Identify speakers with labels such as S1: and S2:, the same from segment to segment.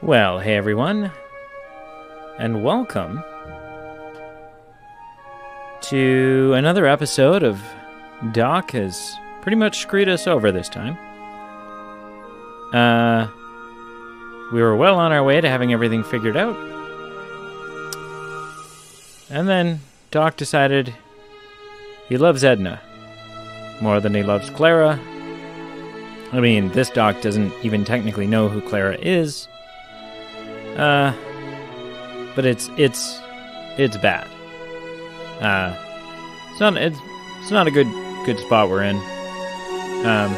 S1: Well, hey everyone, and welcome to another episode of Doc has pretty much screwed us over this time. Uh, we were well on our way to having everything figured out. And then Doc decided he loves Edna more than he loves Clara. I mean, this Doc doesn't even technically know who Clara is. Uh, but it's it's it's bad. Uh, it's not it's it's not a good good spot we're in. Um,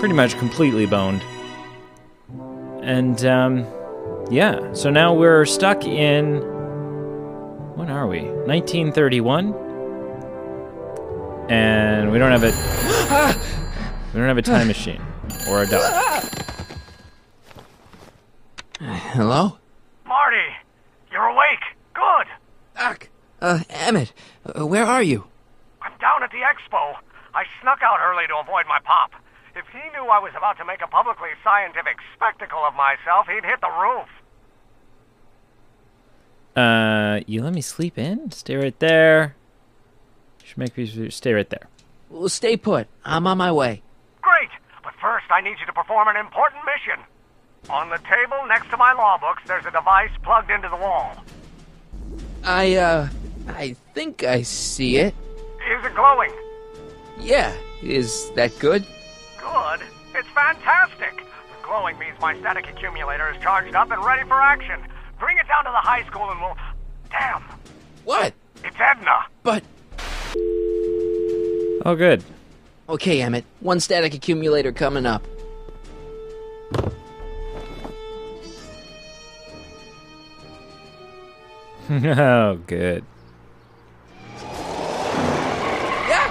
S1: pretty much completely boned. And um, yeah, so now we're stuck in. When are we? 1931. And we don't have a we don't have a time machine or a dog.
S2: Hello?
S3: Marty, you're awake. Good.
S2: Doc. Uh, Emmett, uh, where are you?
S3: I'm down at the expo. I snuck out early to avoid my pop. If he knew I was about to make a publicly scientific spectacle of myself, he'd hit the roof.
S1: Uh, you let me sleep in? Stay right there. Should make me stay right there.
S2: Well, stay put. I'm on my way.
S3: Great, but first I need you to perform an important mission. On the table next to my law books, there's a device plugged into the wall.
S2: I, uh, I think I see it.
S3: Is it glowing?
S2: Yeah. Is that good?
S3: Good. It's fantastic. The glowing means my static accumulator is charged up and ready for action. Bring it down to the high school and we'll. Damn!
S2: What?
S3: It's Edna!
S2: But.
S1: Oh, good.
S2: Okay, Emmett. One static accumulator coming up.
S1: Oh, good.
S2: Yeah!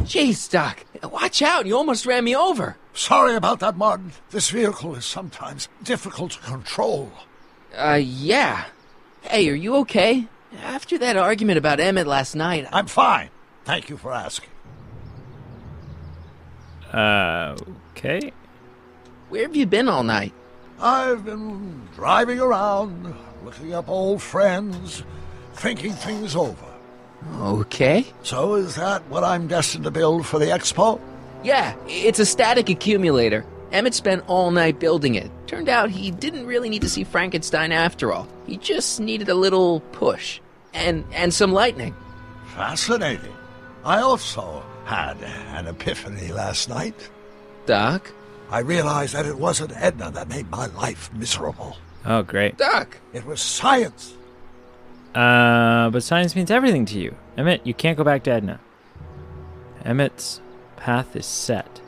S2: Jeez, Doc. Watch out. You almost ran me over.
S4: Sorry about that, Martin. This vehicle is sometimes difficult to control.
S2: Uh, yeah. Hey, are you okay? After that argument about Emmett last night, I-
S4: I'm fine. Thank you for asking.
S1: Uh, okay.
S2: where have you been all night?
S4: I've been driving around, looking up old friends, thinking things over.
S2: Okay.
S4: So is that what I'm destined to build for the expo?
S2: Yeah, it's a static accumulator. Emmett spent all night building it. Turned out he didn't really need to see Frankenstein after all. He just needed a little push. And and some lightning.
S4: Fascinating. I also had an epiphany last night.
S2: Doc?
S4: I realized that it wasn't Edna that made my life miserable.
S1: Oh, great.
S2: Doc!
S4: It was science.
S1: Uh, but science means everything to you. Emmett, you can't go back to Edna. Emmett's path is set.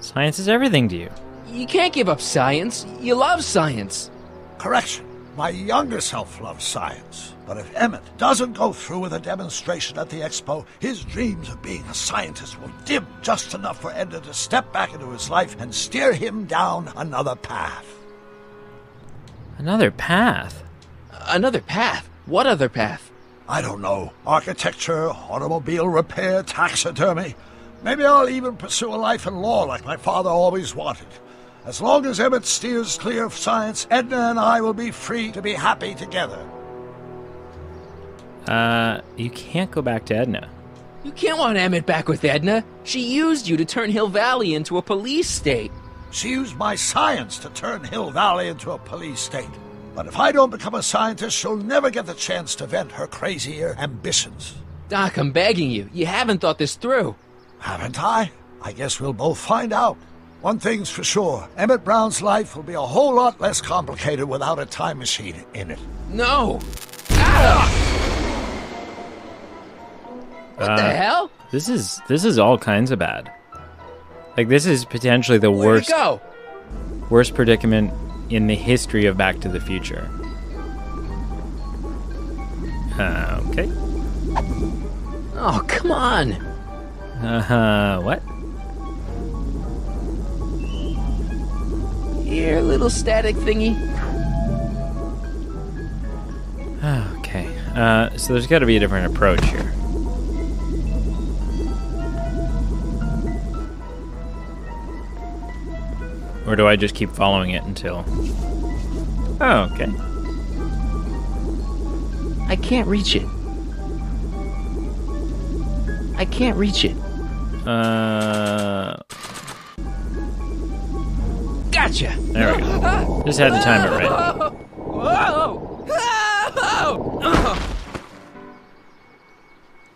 S1: Science is everything to you.
S2: You can't give up science. You love science.
S4: Correction. My younger self loves science. But if Emmett doesn't go through with a demonstration at the expo, his dreams of being a scientist will dim just enough for Edna to step back into his life and steer him down another path.
S1: Another path.
S2: Another path. What other path?
S4: I don't know. Architecture, automobile repair, taxidermy. Maybe I'll even pursue a life in law like my father always wanted. As long as Emmett steers clear of science, Edna and I will be free to be happy together.
S1: Uh, you can't go back to Edna.
S2: You can't want Emmett back with Edna. She used you to turn Hill Valley into a police state.
S4: She used my science to turn Hill Valley into a police state. But if I don't become a scientist, she'll never get the chance to vent her crazier ambitions.
S2: Doc, I'm begging you. You haven't thought this through.
S4: Haven't I? I guess we'll both find out. One thing's for sure Emmett Brown's life will be a whole lot less complicated without a time machine in it.
S2: No. Ah! What the
S1: Uh,
S2: hell?
S1: This is this is all kinds of bad. Like this is potentially the
S2: Where'd
S1: worst
S2: go?
S1: worst predicament in the history of Back to the Future. Uh, okay.
S2: Oh, come on.
S1: Uh huh. what?
S2: Here, little static thingy.
S1: Okay. Uh, so there's got to be a different approach here. Or do I just keep following it until. Oh, okay.
S2: I can't reach it. I can't reach it.
S1: Uh.
S2: Gotcha!
S1: There we go. Just had to time it right.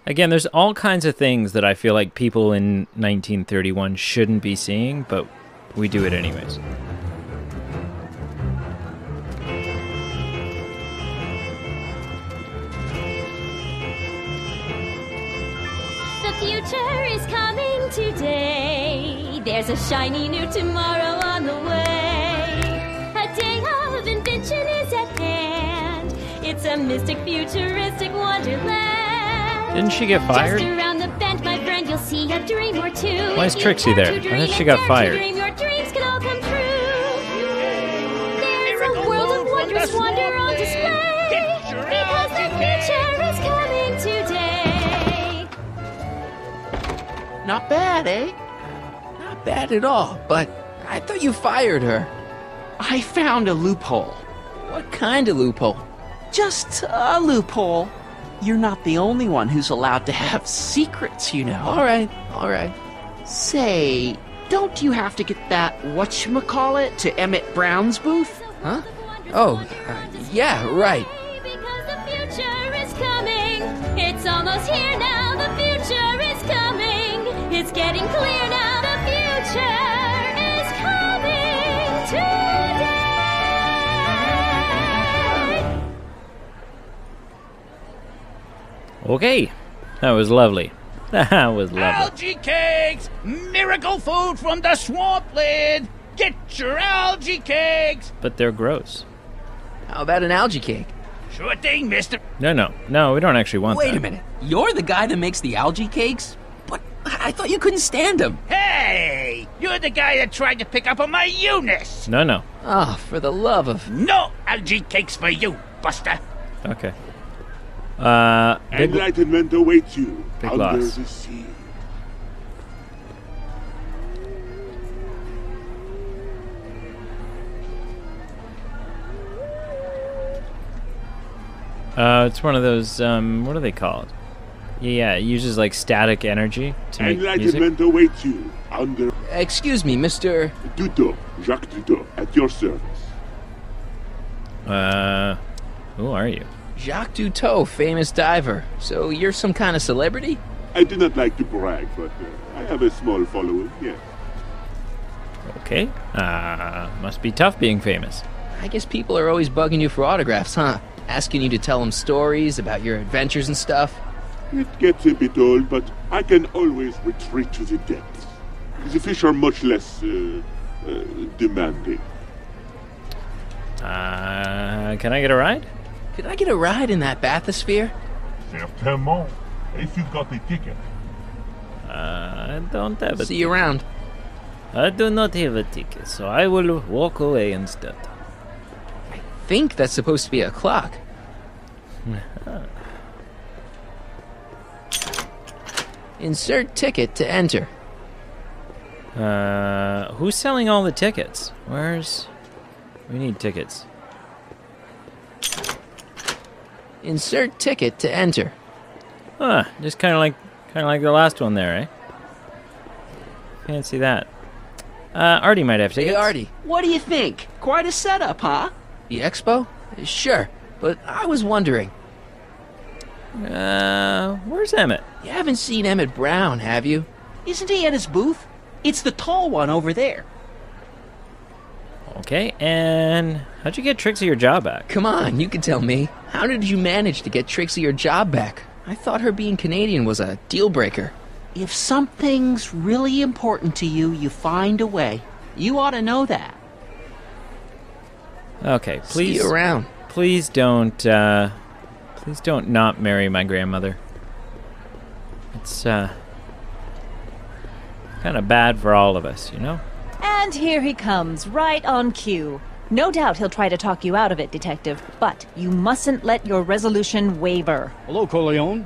S1: Again, there's all kinds of things that I feel like people in 1931 shouldn't be seeing, but we do it anyways.
S5: The future is coming today. There's a shiny new tomorrow on the way. A day of invention is at hand. It's a mystic, futuristic wonderland.
S1: Didn't she get fired?
S5: Just around the bend, my friend, you'll see a dream or two.
S1: Why is Trixie there? I thought she got fired.
S2: Not bad, eh? Not bad at all, but I thought you fired her.
S6: I found a loophole.
S2: What kind of loophole?
S6: Just a loophole. You're not the only one who's allowed to have secrets, you know.
S2: Alright, alright.
S6: Say, don't you have to get that whatchamacallit to Emmett Brown's booth?
S2: Huh? Oh, uh, yeah, right.
S5: Because the future is coming. It's almost here getting clear now. The future is coming today.
S1: Okay. That was lovely. That was lovely.
S7: Algae cakes! Miracle food from the swamp swampland! Get your algae cakes!
S1: But they're gross.
S2: How about an algae cake?
S7: Sure thing, mister.
S1: No, no. No, we don't actually want
S2: Wait
S1: that.
S2: a minute. You're the guy that makes the algae cakes? But I I thought you couldn't stand him.
S7: Hey! You're the guy that tried to pick up on my Eunice!
S1: No, no.
S2: Oh, for the love of.
S7: No algae cakes for you, Buster!
S1: Okay. Uh, big,
S8: Enlightenment awaits you
S1: Big
S8: under
S1: loss.
S8: the sea.
S1: uh, it's one of those, um, what are they called? Yeah, it uses like static energy to make music.
S8: Enlightenment awaits you under
S2: Excuse me, Mr.
S8: Duteau, Jacques Duteau, at your service.
S1: Uh, who are you?
S2: Jacques Duteau, famous diver. So you're some kind of celebrity?
S8: I do not like to brag, but uh, I have a small following, yes.
S1: Okay. Uh, must be tough being famous.
S2: I guess people are always bugging you for autographs, huh? Asking you to tell them stories about your adventures and stuff.
S8: It gets a bit old, but I can always retreat to the depths. The fish are much less uh, uh, demanding.
S1: Uh, can I get a ride?
S2: Could I get a ride in that bathysphere?
S8: Certainement, if you've got a ticket.
S1: Uh, I don't have a
S2: See you around.
S1: I do not have a ticket, so I will walk away instead.
S2: I think that's supposed to be a clock. Insert ticket to enter.
S1: Uh, who's selling all the tickets? Where's... We need tickets.
S2: Insert ticket to enter.
S1: Huh, just kind of like, kind of like the last one there, eh? Fancy that. Uh, Artie might have tickets.
S2: Hey, Artie.
S6: What do you think? Quite a setup, huh?
S2: The expo? Sure, but I was wondering.
S1: Uh, where's Emmett?
S2: You haven't seen Emmett Brown, have you?
S6: Isn't he at his booth? It's the tall one over there.
S1: Okay, and how'd you get Trixie your job back?
S2: Come on, you can tell me. How did you manage to get Trixie your job back? I thought her being Canadian was a deal breaker.
S6: If something's really important to you, you find a way. You ought to know that.
S1: Okay, please.
S2: See
S1: please,
S2: you around.
S1: please don't, uh, please don't not marry my grandmother. It's, uh, kind of bad for all of us, you know?
S9: And here he comes, right on cue. No doubt he'll try to talk you out of it, Detective, but you mustn't let your resolution waver.
S10: Hello, Corleone.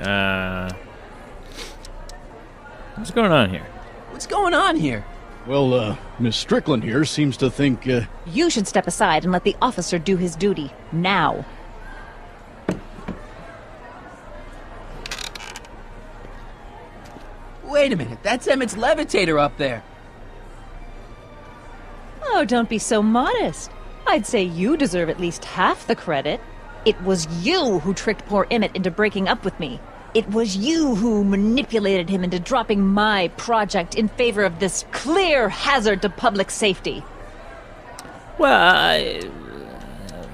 S1: Uh, what's going on here?
S2: What's going on here?
S10: Well, uh, Miss Strickland here seems to think, uh,
S9: You should step aside and let the officer do his duty. Now.
S2: Wait a minute, that's Emmett's levitator up there.
S9: Oh, don't be so modest. I'd say you deserve at least half the credit. It was you who tricked poor Emmett into breaking up with me. It was you who manipulated him into dropping my project in favor of this clear hazard to public safety.
S1: Well, I... Uh,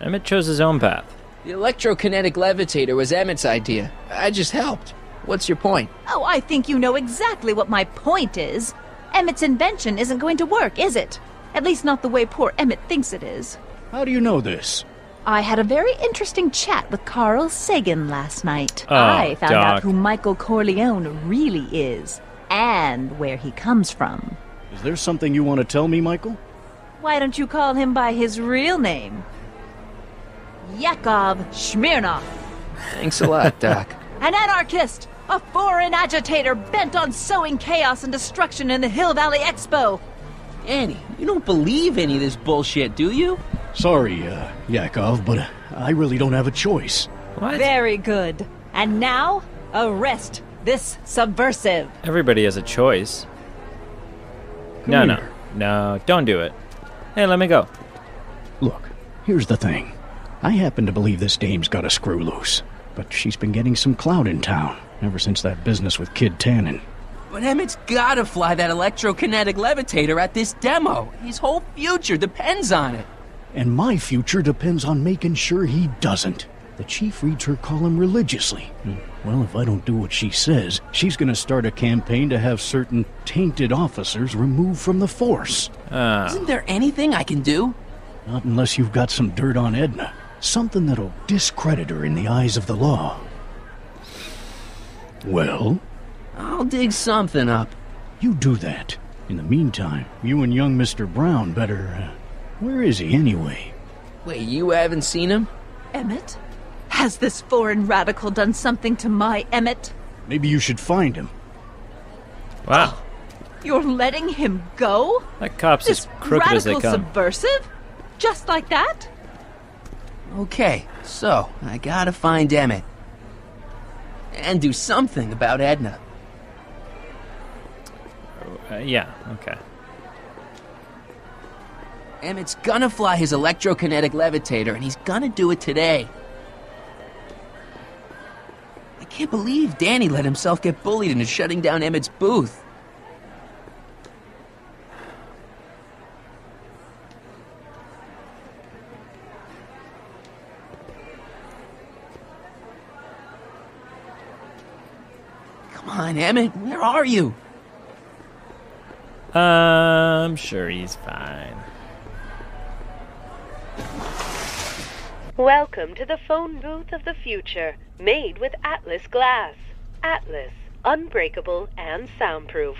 S1: Emmett chose his own path.
S2: The electrokinetic levitator was Emmett's idea. I just helped. What's your point?
S9: Oh, I think you know exactly what my point is. Emmett's invention isn't going to work, is it? At least not the way poor Emmett thinks it is.
S10: how do you know this?
S9: I had a very interesting chat with Carl Sagan last night.
S1: Oh,
S9: I found out who Michael Corleone really is and where he comes from.
S10: Is there something you want to tell me, Michael?
S9: Why don't you call him by his real name? Yakov Smirnoff,
S2: Thanks a lot, Doc.
S9: an anarchist, a foreign agitator bent on sowing chaos and destruction in the Hill Valley Expo.
S2: Annie, you don't believe any of this bullshit, do you?
S10: Sorry, uh, Yakov, but uh, I really don't have a choice.
S1: What?
S9: Very good. And now, arrest this subversive.
S1: Everybody has a choice. no, no.
S10: here.
S1: No, don't do it. Hey, let me go.
S10: Look, here's the thing. I happen to believe this dame's got a screw loose, but she's been getting some clout in town ever since that business with Kid Tannen.
S2: But Emmett's gotta fly that electrokinetic levitator at this demo. His whole future depends on it.
S10: And my future depends on making sure he doesn't. The chief reads her column religiously. Well, if I don't do what she says, she's gonna start a campaign to have certain tainted officers removed from the force.
S1: Ah,
S2: Isn't there anything I can do?
S10: Not unless you've got some dirt on Edna. Something that'll discredit her in the eyes of the law. Well,
S2: I'll dig something up.
S10: you do that. In the meantime, you and young Mr. Brown better. Uh, where is he anyway?
S2: Wait, you haven't seen him?
S9: Emmett? Has this foreign radical done something to my Emmett?
S10: Maybe you should find him.
S1: wow.
S9: You're letting him go?
S1: That cop's
S9: This
S1: as crooked as they
S9: radical
S1: come.
S9: subversive? Just like that?
S2: Okay, so I gotta find Emmett. And do something about Edna.
S1: Uh, yeah, okay.
S2: Emmett's gonna fly his electrokinetic levitator, and he's gonna do it today. I can't believe Danny let himself get bullied into shutting down Emmett's booth. Come on, Emmett, where are you?
S1: I'm sure he's fine.
S11: Welcome to the phone booth of the future, made with Atlas glass. Atlas, unbreakable and soundproof.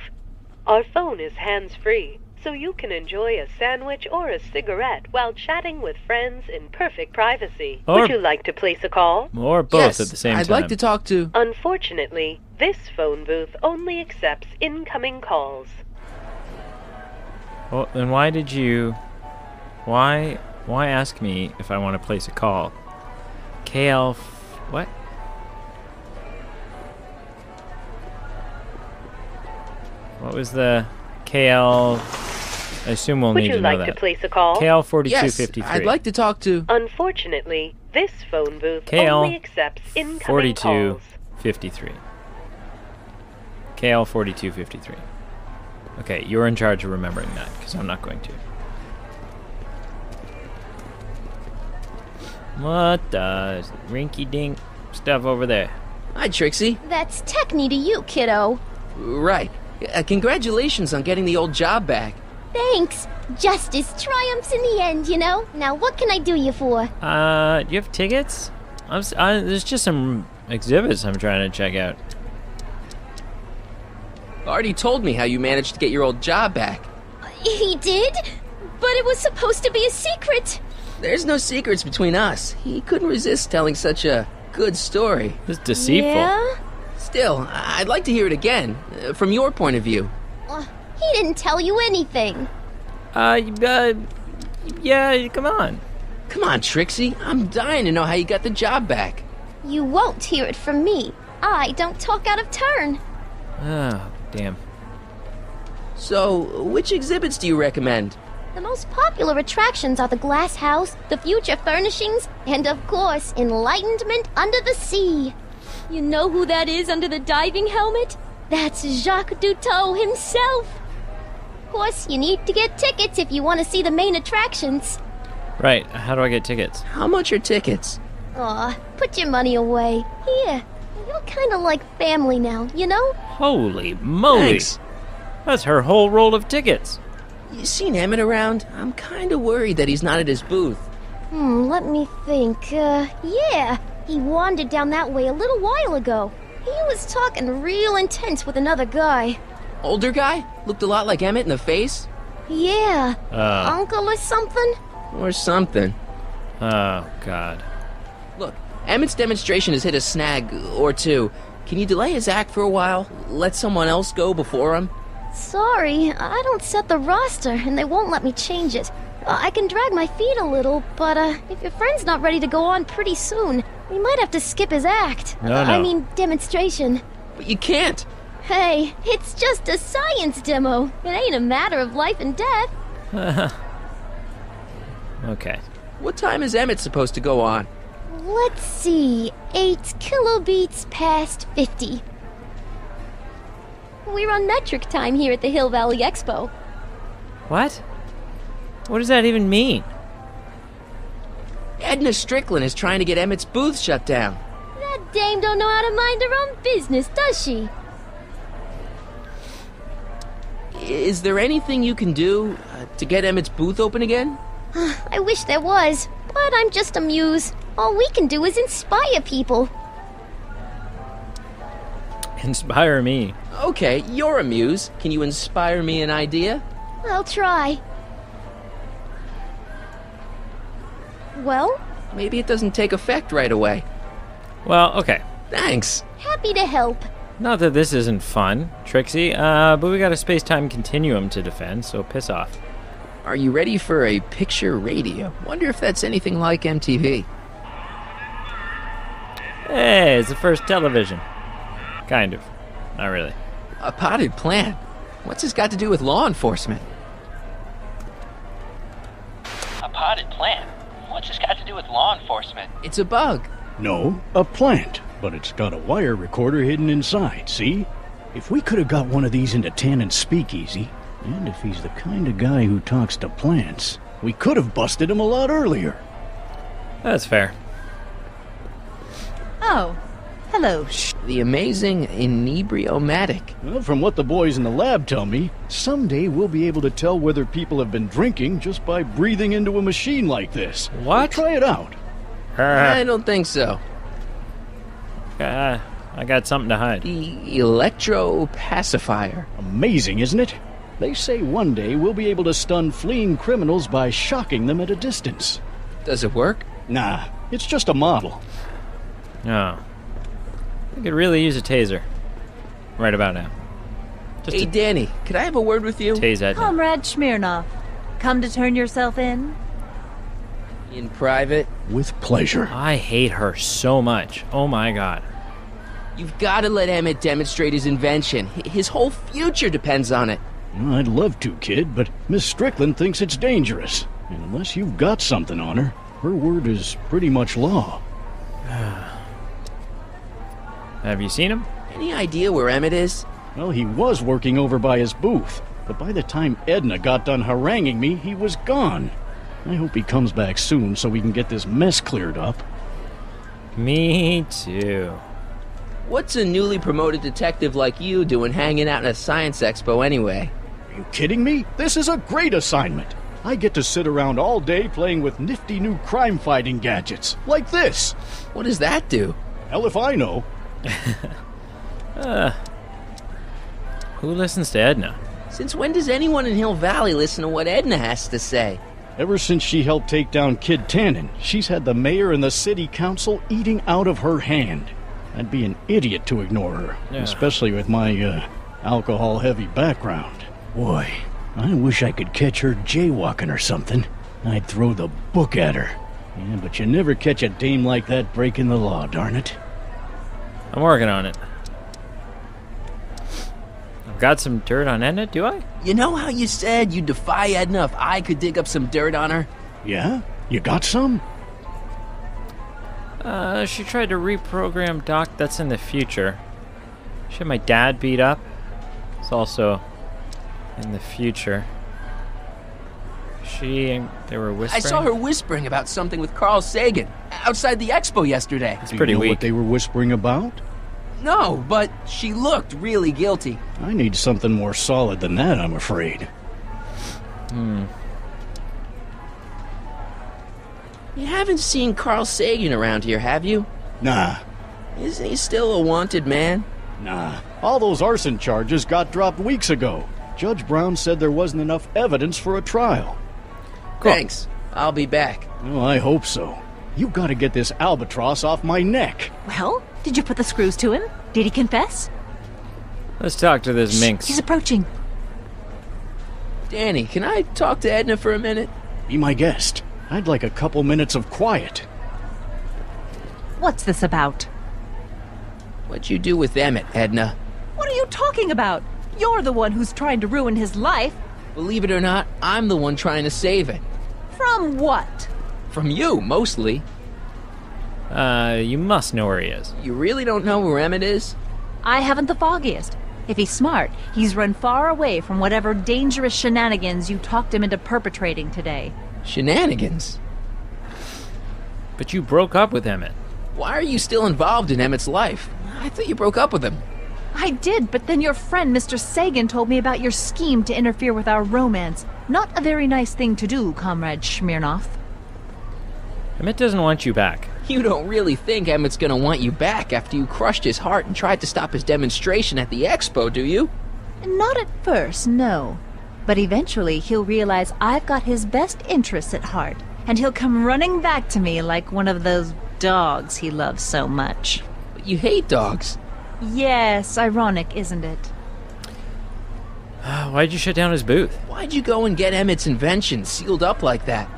S11: Our phone is hands free, so you can enjoy a sandwich or a cigarette while chatting with friends in perfect privacy.
S1: Or-
S11: Would you like to place a call?
S1: Or both
S2: yes,
S1: at the same time?
S2: I'd like to talk to.
S11: Unfortunately, this phone booth only accepts incoming calls.
S1: Well, then why did you? Why? Why ask me if I want to place a call? KL. f- What? What was the KL? I assume we'll
S11: Would
S1: need
S11: you
S1: to know that.
S11: Would you like to place a call?
S1: KL forty two
S2: Yes. I'd like to talk to.
S11: Unfortunately, this phone booth
S1: KL
S11: only accepts incoming
S1: forty two
S11: calls.
S1: KL forty two fifty three. Okay, you're in charge of remembering that because I'm not going to. What the rinky dink stuff over there?
S2: Hi, Trixie.
S5: That's Techne to you, kiddo.
S2: Right. Uh, congratulations on getting the old job back.
S5: Thanks. Justice triumphs in the end, you know? Now, what can I do you for?
S1: Uh, do you have tickets? I'm, s- I, there's just some exhibits I'm trying to check out.
S2: Artie told me how you managed to get your old job back.
S5: He did? But it was supposed to be a secret.
S2: There's no secrets between us. He couldn't resist telling such a good story.
S1: It's deceitful.
S5: Yeah?
S2: Still, I- I'd like to hear it again, uh, from your point of view.
S5: Uh, he didn't tell you anything.
S1: Uh, uh, yeah, come on.
S2: Come on, Trixie. I'm dying to know how you got the job back.
S5: You won't hear it from me. I don't talk out of turn.
S1: Oh, damn.
S2: So, which exhibits do you recommend?
S5: The most popular attractions are the Glass House, the Future Furnishings, and of course, Enlightenment Under the Sea. You know who that is under the diving helmet? That's Jacques Duteau himself. Of course, you need to get tickets if you want to see the main attractions.
S1: Right, how do I get tickets?
S2: How much are tickets?
S5: Aw, put your money away. Here, you're kind of like family now, you know?
S1: Holy moly!
S2: Thanks.
S1: That's her whole roll of tickets.
S2: You seen Emmett around? I'm kinda worried that he's not at his booth.
S5: Hmm, let me think. Uh, yeah, he wandered down that way a little while ago. He was talking real intense with another guy.
S2: Older guy? Looked a lot like Emmett in the face?
S5: Yeah,
S1: Uh.
S5: uncle or something?
S2: Or something.
S1: Oh, God.
S2: Look, Emmett's demonstration has hit a snag or two. Can you delay his act for a while? Let someone else go before him?
S5: Sorry, I don't set the roster, and they won't let me change it. Uh, I can drag my feet a little, but uh, if your friend's not ready to go on pretty soon, we might have to skip his act.
S1: No,
S5: Uh, I mean, demonstration.
S2: But you can't!
S5: Hey, it's just a science demo. It ain't a matter of life and death.
S1: okay.
S2: What time is Emmett supposed to go on?
S5: Let's see, 8 kilobeats past 50. We're on metric time here at the Hill Valley Expo.
S1: What? What does that even mean?
S2: Edna Strickland is trying to get Emmett's booth shut down.
S5: That dame don't know how to mind her own business, does she?
S2: Is there anything you can do uh, to get Emmett's booth open again?
S5: I wish there was, but I'm just a muse. All we can do is inspire people.
S1: Inspire me.
S2: Okay, you're a muse. Can you inspire me an idea?
S5: I'll try. Well,
S2: Maybe it doesn't take effect right away.
S1: Well, okay.
S2: Thanks.
S5: happy to help.
S1: Not that this isn't fun, Trixie, uh, but we got a space time continuum to defend, so piss off.
S2: Are you ready for a picture radio? Wonder if that's anything like MTV.
S1: Hey, eh, it's the first television. Kind of. Not really.
S2: A potted plant? What's this got to do with law enforcement?
S12: A potted plant? What's this got to do with law enforcement?
S2: It's a bug.
S10: No, a plant, but it's got a wire recorder hidden inside, see? If we could have got one of these into Tannen's speakeasy, and if he's the kind of guy who talks to plants, we could have busted him a lot earlier.
S1: That's fair.
S9: Oh, hello.
S2: The amazing inebriomatic.
S10: Well, from what the boys in the lab tell me, someday we'll be able to tell whether people have been drinking just by breathing into a machine like this.
S1: What?
S10: Try it out.
S2: I don't think so.
S1: Uh, I got something to hide.
S2: The electro pacifier.
S10: Amazing, isn't it? They say one day we'll be able to stun fleeing criminals by shocking them at a distance.
S2: Does it work?
S10: Nah, it's just a model.
S1: Oh. I could really use a taser. Right about now. Just
S2: hey,
S1: to
S2: Danny, could I have a word with you?
S1: tase Edna.
S9: Comrade Smirnoff, come to turn yourself in?
S2: In private?
S10: With pleasure.
S1: I hate her so much. Oh my god.
S2: You've got to let Emmett demonstrate his invention. His whole future depends on it.
S10: Well, I'd love to, kid, but Miss Strickland thinks it's dangerous. And unless you've got something on her, her word is pretty much law.
S1: Have you seen him?
S2: Any idea where Emmett is?
S10: Well, he was working over by his booth, but by the time Edna got done haranguing me, he was gone. I hope he comes back soon so we can get this mess cleared up.
S1: Me too.
S2: What's a newly promoted detective like you doing hanging out in a science expo anyway?
S10: Are you kidding me? This is a great assignment. I get to sit around all day playing with nifty new crime fighting gadgets, like this.
S2: What does that do?
S10: Hell if I know.
S1: Uh, who listens to Edna?
S2: Since when does anyone in Hill Valley listen to what Edna has to say?
S10: Ever since she helped take down Kid Tannen, she's had the mayor and the city council eating out of her hand. I'd be an idiot to ignore her,
S1: Yeah.
S10: especially with my uh, alcohol heavy background. Boy, I wish I could catch her jaywalking or something. I'd throw the book at her. Yeah, but you never catch a dame like that breaking the law, darn it.
S1: I'm working on it. I've got some dirt on Edna, do I?
S2: You know how you said you'd defy Edna if I could dig up some dirt on her?
S10: Yeah? You got some?
S1: Uh, she tried to reprogram Doc that's in the future. She had my dad beat up. It's also in the future. She and they were whispering.
S2: I saw her whispering about something with Carl Sagan outside the expo yesterday.
S1: It's
S10: Do
S1: pretty
S10: you know
S1: weak.
S10: what they were whispering about?
S2: No, but she looked really guilty.
S10: I need something more solid than that, I'm afraid.
S1: Hmm.
S2: You haven't seen Carl Sagan around here, have you?
S10: Nah,
S2: Isn't he still a wanted man?
S10: nah. All those arson charges got dropped weeks ago. Judge Brown said there wasn't enough evidence for a trial.
S2: Thanks. I'll be back.
S10: Well, I hope so. You gotta get this albatross off my neck.
S9: Well, did you put the screws to him? Did he confess?
S1: Let's talk to this minx.
S9: He's approaching.
S2: Danny, can I talk to Edna for a minute?
S10: Be my guest. I'd like a couple minutes of quiet.
S9: What's this about?
S2: What'd you do with Emmett, Edna?
S9: What are you talking about? You're the one who's trying to ruin his life.
S2: Believe it or not, I'm the one trying to save it.
S9: From what?
S2: From you, mostly.
S1: Uh, you must know where he is.
S2: You really don't know where Emmett is?
S9: I haven't the foggiest. If he's smart, he's run far away from whatever dangerous shenanigans you talked him into perpetrating today.
S2: Shenanigans?
S1: But you broke up with Emmett.
S2: Why are you still involved in Emmett's life? I thought you broke up with him.
S9: I did, but then your friend Mr. Sagan told me about your scheme to interfere with our romance. Not a very nice thing to do, Comrade Smirnoff.
S1: Emmett doesn't want you back.
S2: You don't really think Emmett's gonna want you back after you crushed his heart and tried to stop his demonstration at the expo, do you?
S9: Not at first, no. But eventually he'll realize I've got his best interests at heart, and he'll come running back to me like one of those dogs he loves so much.
S2: But you hate dogs.
S9: Yes, ironic, isn't it?
S1: Why'd you shut down his booth?
S2: Why'd you go and get Emmett's invention sealed up like that?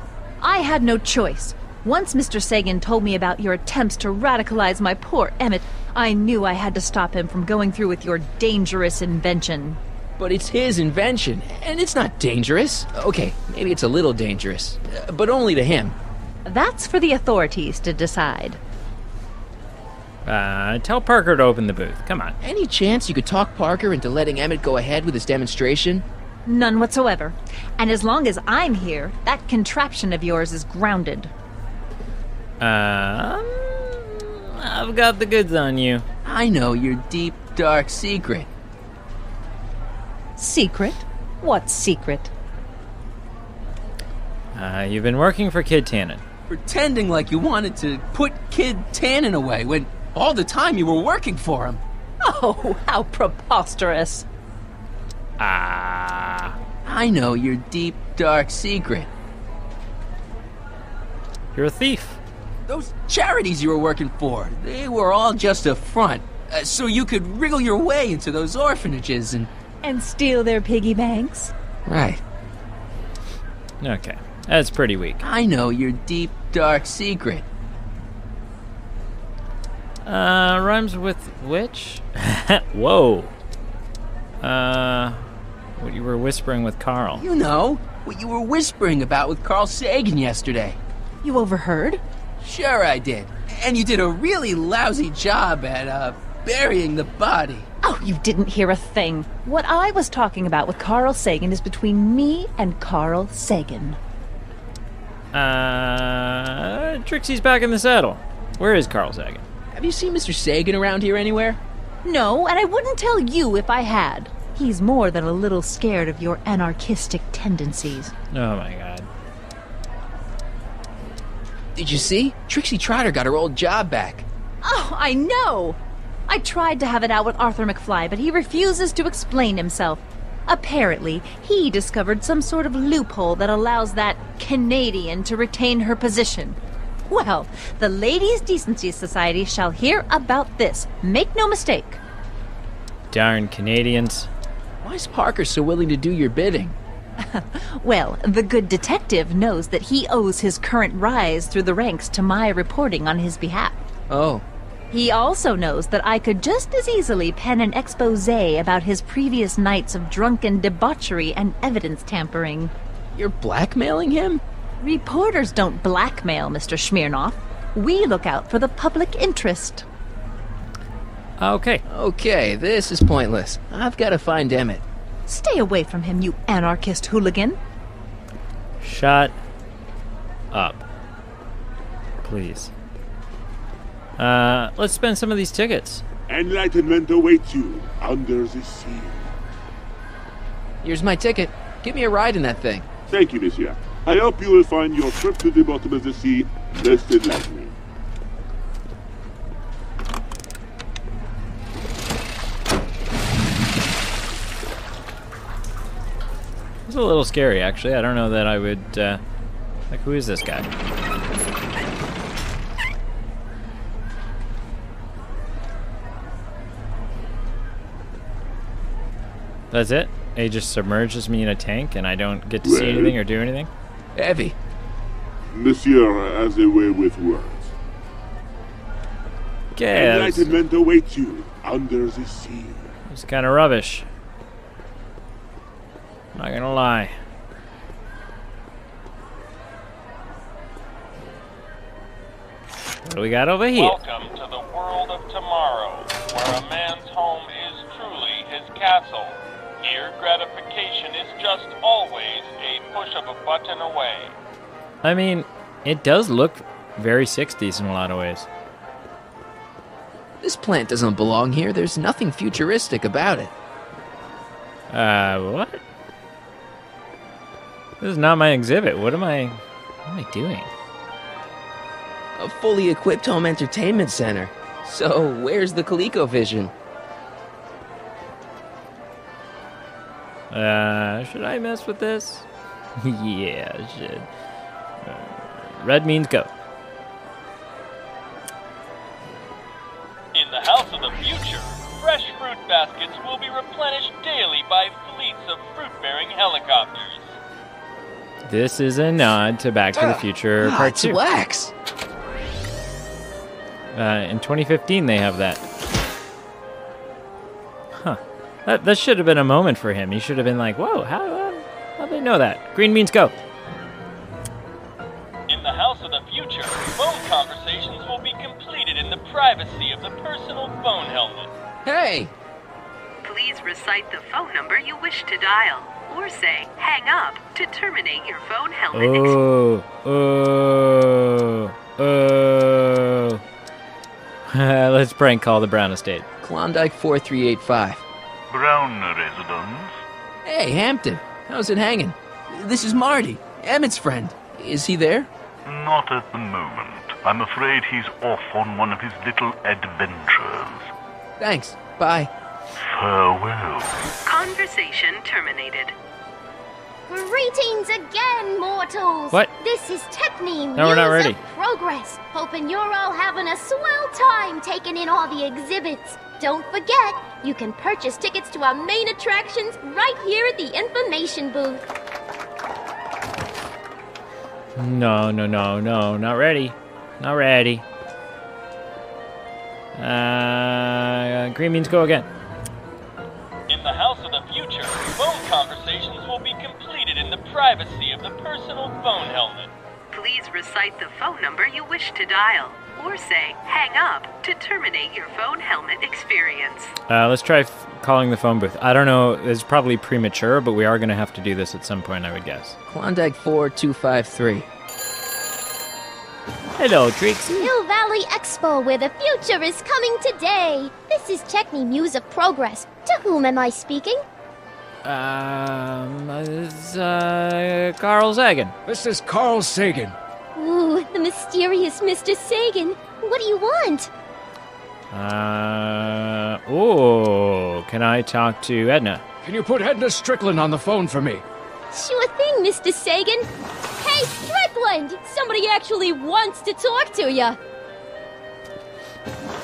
S9: I had no choice. Once Mr. Sagan told me about your attempts to radicalize my poor Emmett, I knew I had to stop him from going through with your dangerous invention.
S2: But it's his invention, and it's not dangerous. Okay, maybe it's a little dangerous, uh, but only to him.
S9: That's for the authorities to decide.
S1: Uh, tell Parker to open the booth. Come on.
S2: Any chance you could talk Parker into letting Emmett go ahead with his demonstration?
S9: None whatsoever. And as long as I'm here, that contraption of yours is grounded.
S1: Um, I've got the goods on you.
S2: I know your deep, dark secret.
S9: Secret? What secret?
S1: Uh, you've been working for Kid Tannen.
S2: Pretending like you wanted to put Kid Tannen away when all the time you were working for him.
S9: Oh, how preposterous.
S1: Ah.
S2: I know your deep, dark secret.
S1: You're a thief.
S2: Those charities you were working for, they were all just a front. Uh, so you could wriggle your way into those orphanages and.
S9: And steal their piggy banks?
S2: Right.
S1: Okay. That's pretty weak.
S2: I know your deep, dark secret.
S1: Uh, rhymes with which? Whoa. Uh, what you were whispering with Carl.
S2: You know, what you were whispering about with Carl Sagan yesterday.
S9: You overheard?
S2: Sure, I did. And you did a really lousy job at, uh, burying the body.
S9: Oh, you didn't hear a thing. What I was talking about with Carl Sagan is between me and Carl Sagan.
S1: Uh, Trixie's back in the saddle. Where is Carl Sagan?
S2: Have you seen Mr. Sagan around here anywhere?
S9: No, and I wouldn't tell you if I had. He's more than a little scared of your anarchistic tendencies.
S1: Oh my god.
S2: Did you see? Trixie Trotter got her old job back.
S9: Oh, I know! I tried to have it out with Arthur McFly, but he refuses to explain himself. Apparently, he discovered some sort of loophole that allows that Canadian to retain her position. Well, the Ladies' Decency Society shall hear about this. Make no mistake.
S1: Darn Canadians.
S2: Why's Parker so willing to do your bidding?
S9: Well, the good detective knows that he owes his current rise through the ranks to my reporting on his behalf.
S2: Oh,
S9: He also knows that I could just as easily pen an expose about his previous nights of drunken debauchery and evidence tampering.
S2: you're blackmailing him?
S9: Reporters don't blackmail, Mr. Smirnoff. We look out for the public interest.
S1: Okay.
S2: Okay, this is pointless. I've got to find Emmett.
S9: Stay away from him, you anarchist hooligan.
S1: Shut up. Please. Uh, let's spend some of these tickets.
S8: Enlightenment awaits you under the sea.
S2: Here's my ticket. Give me a ride in that thing.
S8: Thank you, monsieur. I hope you will find your trip to the bottom of the sea less enlightening.
S1: It's a little scary, actually. I don't know that I would. Uh, like, who is this guy? That's it? He just submerges me in a tank and I don't get to see anything or do anything?
S2: Heavy.
S8: Monsieur has a way with words.
S1: Okay, that's,
S8: Enlightenment awaits you under the sea.
S1: It's kind of rubbish. Not gonna lie. What do we got over here?
S13: Welcome to the world of tomorrow, where a man's home is truly his castle. Here, gratification is just always a push of a button away.
S1: I mean, it does look very 60s in a lot of ways.
S2: This plant doesn't belong here. There's nothing futuristic about it.
S1: Uh, what? This is not my exhibit. What am I. What am I doing?
S2: A fully equipped home entertainment center. So, where's the ColecoVision?
S1: Uh, should I mess with this? yeah, I should. Uh, red means go.
S13: In the house of the future, fresh fruit baskets will be replenished daily by fleets of fruit-bearing helicopters.
S1: This is a nod to Back to the Future
S2: Ah,
S1: Part
S2: it's
S1: 2.
S2: wax.
S1: Uh, in 2015, they have that. Huh. That, that should have been a moment for him. He should have been like, whoa, how, how'd they know that? Green means go.
S13: In the house of the future, phone conversations will be completed in the privacy of the personal phone helmet.
S2: Hey!
S11: Please recite the phone number you wish to dial, or say hang up to terminate your phone helmet.
S1: Oh, oh, oh. Let's prank call the Brown Estate.
S2: Klondike 4385.
S14: Brown residence.
S2: Hey, Hampton. How's it hanging? This is Marty, Emmett's friend. Is he there?
S14: Not at the moment. I'm afraid he's off on one of his little adventures.
S2: Thanks. Bye.
S14: Farewell.
S11: Conversation terminated.
S5: Greetings again, mortals!
S1: What?
S5: This is Techne
S1: No, we're not ready.
S5: of Progress. Hoping you're all having a swell time taking in all the exhibits. Don't forget, you can purchase tickets to our main attractions right here at the information booth.
S1: No, no, no, no, not ready. Not ready. Uh, green means go again.
S13: In the house of the future, phone conversations will be completed in the privacy of the personal phone helmet.
S11: Please recite the phone number you wish to dial, or say hang up to terminate your phone helmet experience.
S1: Uh, let's try f- calling the phone booth. I don't know. It's probably premature, but we are going to have to do this at some point, I would guess.
S2: Klondike 4253.
S1: Hello, Trixie.
S5: Hill Valley Expo, where the future is coming today. This is Techne Muse of Progress. To whom am I speaking?
S1: Um, it's, uh, Carl Sagan.
S15: This is Carl Sagan.
S5: Ooh, the mysterious Mr. Sagan. What do you want?
S1: Uh, oh, can I talk to Edna?
S15: Can you put Edna Strickland on the phone for me?
S5: Sure thing, Mr. Sagan. Hey, Strickland! Somebody actually wants to talk to you.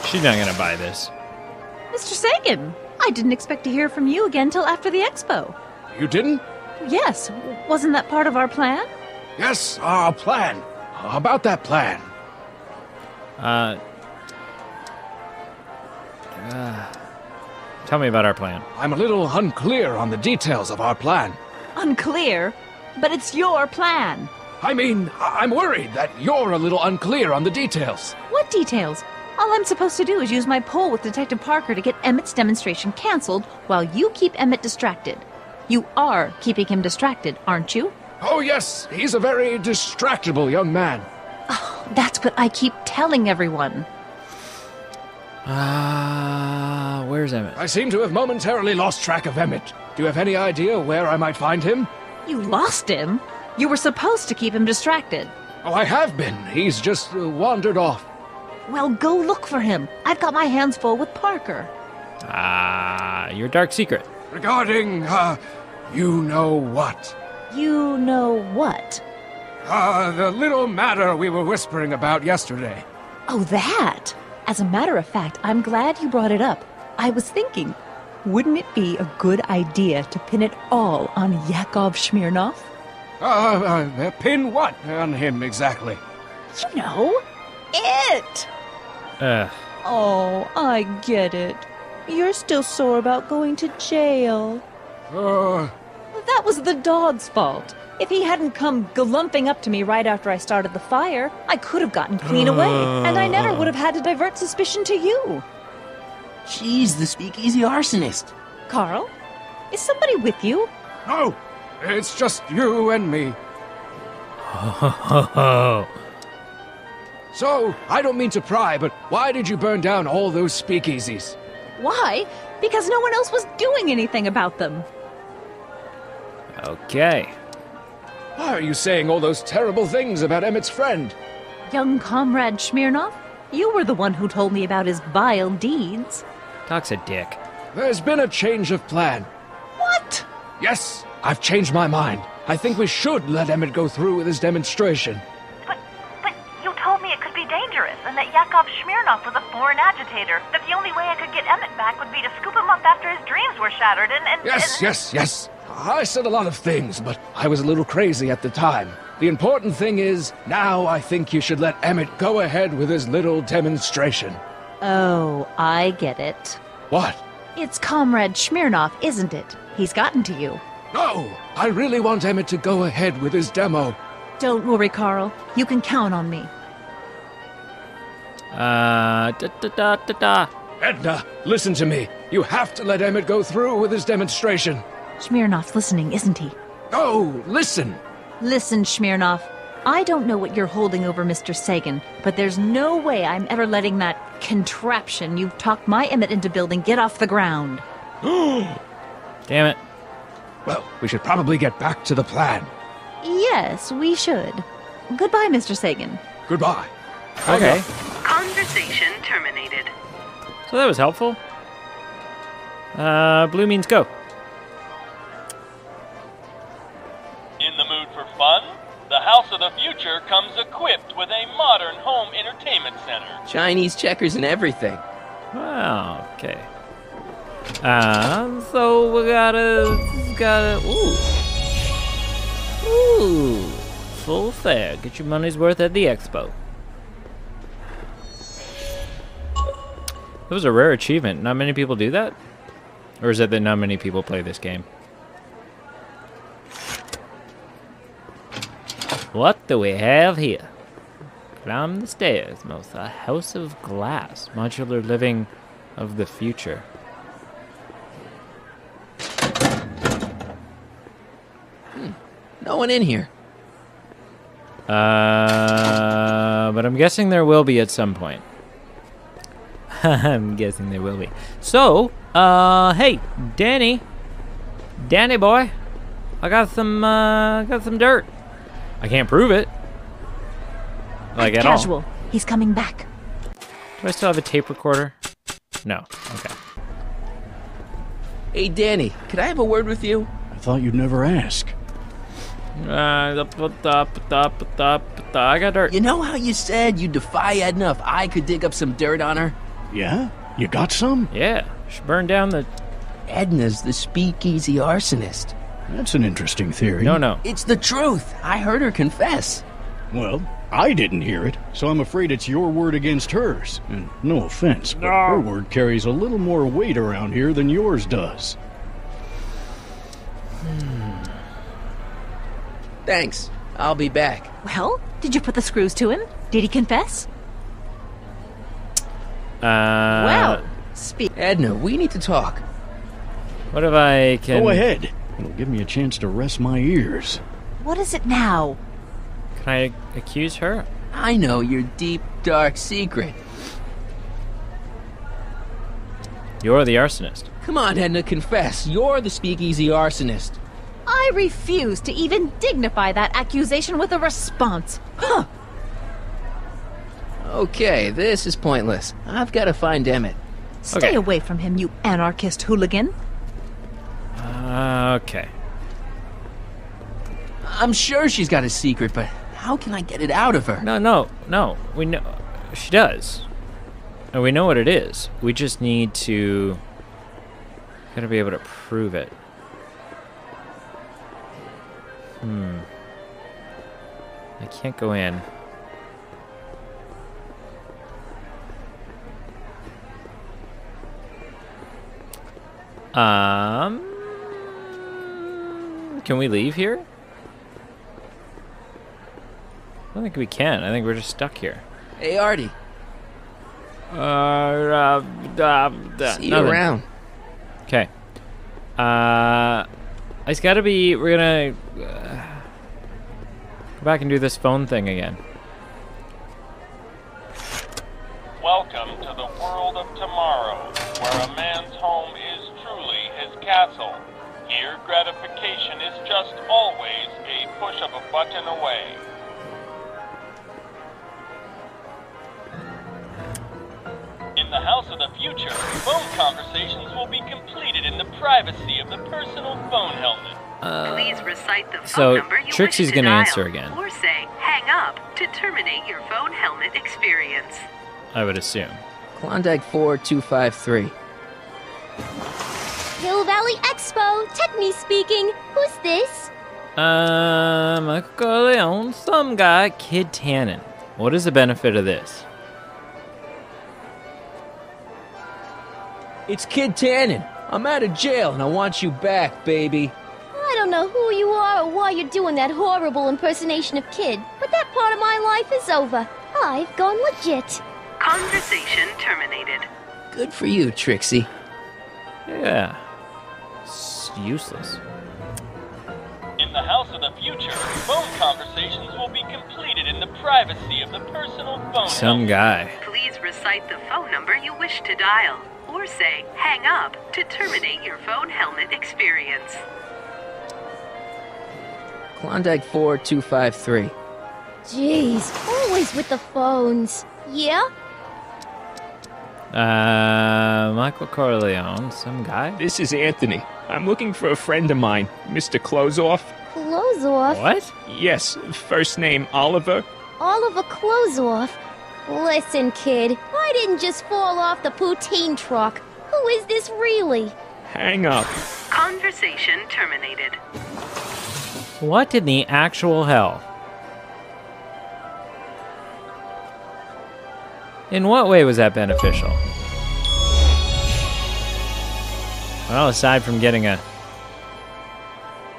S1: She's not going to buy this.
S9: Mr. Sagan, I didn't expect to hear from you again till after the expo.
S15: You didn't?
S9: Yes, wasn't that part of our plan?
S15: Yes, our plan. How about that plan?
S1: Uh, uh, tell me about our plan.
S15: I'm a little unclear on the details of our plan.
S9: Unclear, but it's your plan.
S15: I mean, I- I'm worried that you're a little unclear on the details.
S9: What details? All I'm supposed to do is use my poll with Detective Parker to get Emmett's demonstration canceled while you keep Emmett distracted. You are keeping him distracted, aren't you?
S15: Oh, yes, he's a very distractible young man.
S9: Oh, that's what I keep telling everyone.
S1: Ah, where's Emmett?
S15: I seem to have momentarily lost track of Emmett. Do you have any idea where I might find him?
S9: You lost him? You were supposed to keep him distracted.
S15: Oh, I have been. He's just uh, wandered off.
S9: Well, go look for him. I've got my hands full with Parker.
S1: Ah, your dark secret.
S15: Regarding, uh, you know what?
S9: You know what?
S15: Uh, the little matter we were whispering about yesterday.
S9: Oh, that! As a matter of fact, I'm glad you brought it up. I was thinking, wouldn't it be a good idea to pin it all on Yakov Smirnoff?
S15: Uh, uh, pin what on him exactly?
S9: You know, it!
S1: Ugh.
S9: Oh, I get it. You're still sore about going to jail.
S15: Uh,
S9: That was the dog's fault. If he hadn't come glumping up to me right after I started the fire, I could have gotten clean away, and I never uh. would have had to divert suspicion to you.
S2: She's the speakeasy arsonist.
S9: Carl, is somebody with you?
S15: no, it's just you and me. So, I don't mean to pry, but why did you burn down all those speakeasies?
S9: Why? Because no one else was doing anything about them.
S1: Okay.
S15: Why are you saying all those terrible things about Emmett's friend?
S9: Young comrade Smirnoff, you were the one who told me about his vile deeds.
S1: Talk's a dick.
S15: There's been a change of plan.
S9: What?
S15: Yes, I've changed my mind. I think we should let Emmett go through with his demonstration.
S16: But, but you told me it could be dangerous, and that Yakov Smirnoff was a foreign agitator. That the only way I could get Emmett back would be to scoop him up after his dreams were shattered, and and
S15: Yes,
S16: and-
S15: yes, yes. I said a lot of things, but I was a little crazy at the time. The important thing is, now I think you should let Emmett go ahead with his little demonstration.
S9: Oh, I get it.
S15: What?
S9: It's Comrade Smirnoff, isn't it? He's gotten to you.
S15: No! I really want Emmett to go ahead with his demo.
S9: Don't worry, Carl. You can count on me.
S1: Uh, da da da da da.
S15: Edna, listen to me. You have to let Emmett go through with his demonstration.
S9: Smirnoff's listening, isn't he?
S15: Oh, listen.
S9: Listen, Smirnoff. I don't know what you're holding over Mr. Sagan, but there's no way I'm ever letting that contraption you've talked my Emmett into building get off the ground.
S1: Damn it.
S15: Well, we should probably get back to the plan.
S9: Yes, we should. Goodbye, Mr. Sagan.
S15: Goodbye.
S1: Okay.
S11: Conversation terminated.
S1: So that was helpful. Uh, blue means go.
S13: Modern home entertainment center.
S2: Chinese checkers and everything.
S1: Wow. Okay. Uh, so we gotta, gotta. Ooh. Ooh. Full fare. Get your money's worth at the expo. That was a rare achievement. Not many people do that? Or is it that not many people play this game? What do we have here? Climb the stairs, most a house of glass, modular living of the future.
S2: No one in here.
S1: Uh, but I'm guessing there will be at some point. I'm guessing there will be. So, uh, hey, Danny, Danny boy, I got some, uh, got some dirt. I can't prove it, like at all.
S9: Casual. He's coming back.
S1: Do I still have a tape recorder? No. Okay.
S2: Hey, Danny, could I have a word with you?
S10: I thought you'd never ask.
S1: Uh, I got dirt.
S2: You know how you said you'd defy Edna if I could dig up some dirt on her?
S10: Yeah? You got some?
S1: Yeah, she burned down the
S2: Edna's the speakeasy arsonist.
S10: That's an interesting theory.
S1: No, no.
S2: It's the truth. I heard her confess.
S10: Well, I didn't hear it, so I'm afraid it's your word against hers. And no offense, but
S1: No.
S10: her word carries a little more weight around here than yours does.
S2: Thanks. I'll be back.
S9: Well, did you put the screws to him? Did he confess?
S1: Uh,
S9: well, speak.
S2: Edna, we need to talk.
S1: What if I can?
S10: Go ahead. It'll give me a chance to rest my ears.
S9: What is it now?
S1: Can I accuse her?
S2: I know your deep, dark secret.
S1: You're the arsonist.
S2: Come on, Edna, confess. You're the speakeasy arsonist.
S9: I refuse to even dignify that accusation with a response. Huh.
S2: Okay, this is pointless. I've got to find Emmett.
S9: Stay
S1: Okay.
S9: away from him, you anarchist hooligan.
S1: Uh, okay.
S2: I'm sure she's got a secret, but how can I get it out of her?
S1: No, no, no. We know she does, and we know what it is. We just need to. Gotta be able to prove it. Hmm. I can't go in. Um. Can we leave here? I don't think we can. I think we're just stuck here.
S2: Hey, Artie.
S1: Uh, uh, uh,
S2: See you around.
S1: Okay. Uh, it's got to be. We're gonna uh, go back and do this phone thing again.
S13: Welcome to the world of tomorrow, where a man's home is truly his castle. Here, gratification is just always a push of a button away. The house of the future, phone conversations will be completed in the privacy of the personal phone helmet.
S11: Uh, Please recite the phone
S1: so
S11: number you
S1: Trixie's
S11: wish to
S1: gonna
S11: dial,
S1: answer again.
S11: Or say hang up to terminate your phone helmet experience.
S1: I would assume.
S2: Klondike 4253.
S5: Hill Valley Expo, Techne speaking. Who's this?
S1: Uh, Michael Corleone, some guy, Kid Tannen. What is the benefit of this?
S2: It's Kid Tannen. I'm out of jail and I want you back, baby.
S5: I don't know who you are or why you're doing that horrible impersonation of Kid, but that part of my life is over. I've gone legit.
S11: Conversation terminated.
S2: Good for you, Trixie.
S1: Yeah. It's useless.
S13: In the house of the future, phone conversations will be completed in the privacy of the personal phone
S1: Some guy.
S11: Please recite the phone number you wish to dial. Or say hang up to terminate your phone helmet experience.
S2: Klondike 4253.
S5: Jeez, always with the phones. Yeah?
S1: Uh, Michael Corleone, some guy.
S17: This is Anthony. I'm looking for a friend of mine, Mr. Closeoff.
S5: Clothes off.
S1: What?
S17: Yes, first name Oliver.
S5: Oliver clothes off. Listen, kid, I didn't just fall off the poutine truck. Who is this really?
S17: Hang up.
S11: Conversation terminated.
S1: What in the actual hell? In what way was that beneficial? Well, aside from getting a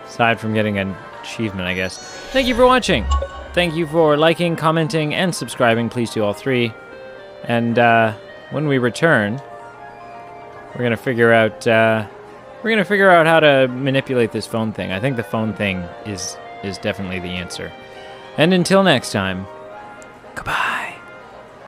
S1: aside from getting an achievement, I guess. Thank you for watching. Thank you for liking, commenting, and subscribing. Please do all three. And uh, when we return, we're gonna figure out uh, we're gonna figure out how to manipulate this phone thing. I think the phone thing is is definitely the answer. And until next time, goodbye.